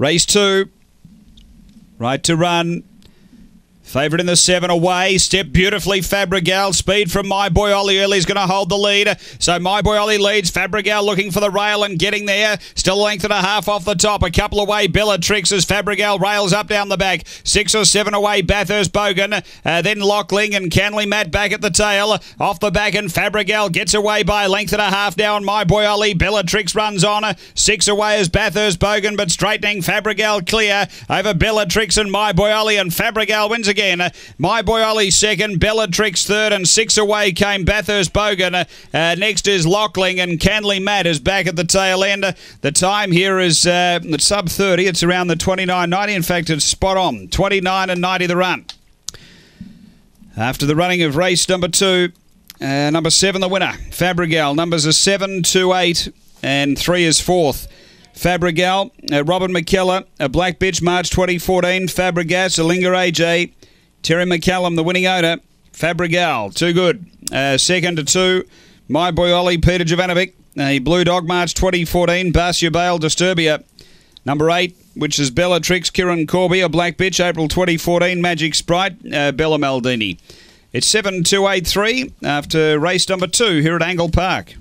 Race two. Right to run. Favourite in the seven away. Step beautifully. Fabregal. Speed from My Boy Ollie early is going to hold the lead. So My Boy Ollie leads. Fabregal looking for the rail and getting there. Still length and a half off the top. A couple away. Bellatrix as Fabregal rails up down the back. Six or seven away. Bathurst Bogan. Uh, then Lockling and Canley Matt back at the tail. Off the back and Fabregal gets away by a length and a half now My Boy Ollie. Bellatrix runs on. Six away as Bathurst Bogan but straightening Fabregal clear over Bellatrix and My Boy Ollie and Fabregal wins again again. My boy Ollie second, Bellatrix third, and six away came Bathurst Bogan. Uh, next is Lockling, and Canley Matt is back at the tail end. The time here is uh, sub 30. It's around the 29.90. In fact, it's spot on. 29 and 90 the run. After the running of race number two, uh, number seven, the winner, Fabregal. Numbers are seven, two, eight, and three is fourth. Fabregal, uh, Robin McKellar, a Black Bitch, March 2014. Fabregas, Alinga AJ, Terry McCallum, the winning owner. Fabregal, too good. Uh, second to two, my boy Ollie, Peter Jovanovic. A Blue Dog, March 2014. Barcia Bale, Disturbia. Number eight, which is Bellatrix, Kieran Corby, a Black Bitch, April 2014. Magic Sprite, uh, Bella Maldini. It's 7283 after race number two here at Angle Park.